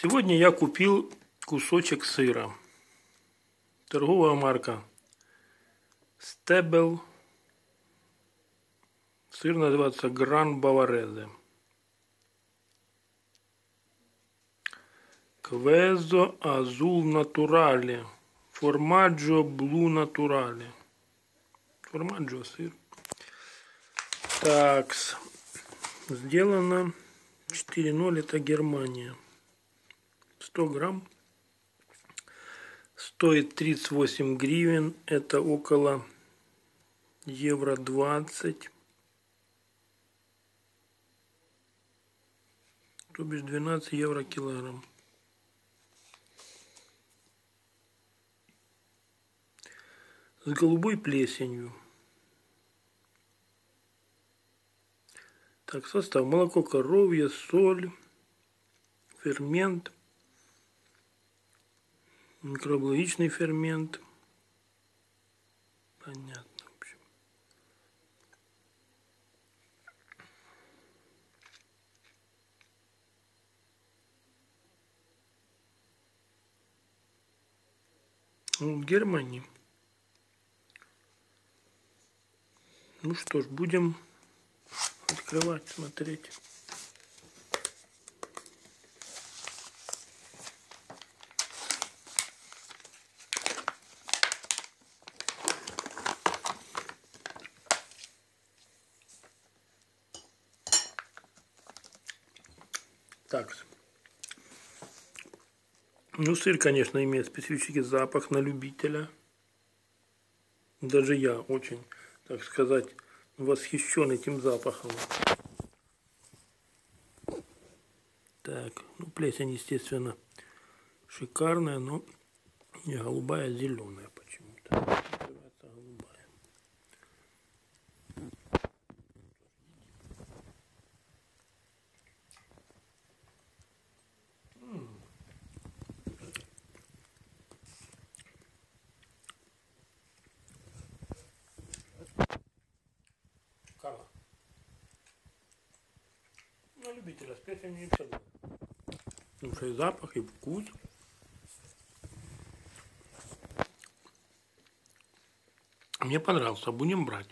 Сегодня я купил кусочек сыра. Торговая марка Стебел. Сыр называется Гран Баварезе. Квезо Азул Натурале. Формаджо Блу Натурале. Формаджо сыр. Такс. Сделано 4.0 это Германия. 100 грамм. Стоит 38 гривен. Это около евро 20. То бишь 12 евро килограмм. С голубой плесенью. Так, состав. Молоко коровье, соль, фермент, микробиологичный фермент. Понятно. В общем. Ну, в Германии. Ну что ж, будем открывать, смотреть. Так. Ну, сыр, конечно, имеет специфический запах на любителя. Даже я очень, так сказать, восхищен этим запахом. Так, ну плесень, естественно, шикарная, но не голубая, а зеленая почему-то. Называется голубая. Карла. На любителя специи не абсолютно. Потому что и запах, и вкус. Мне понравился, будем брать.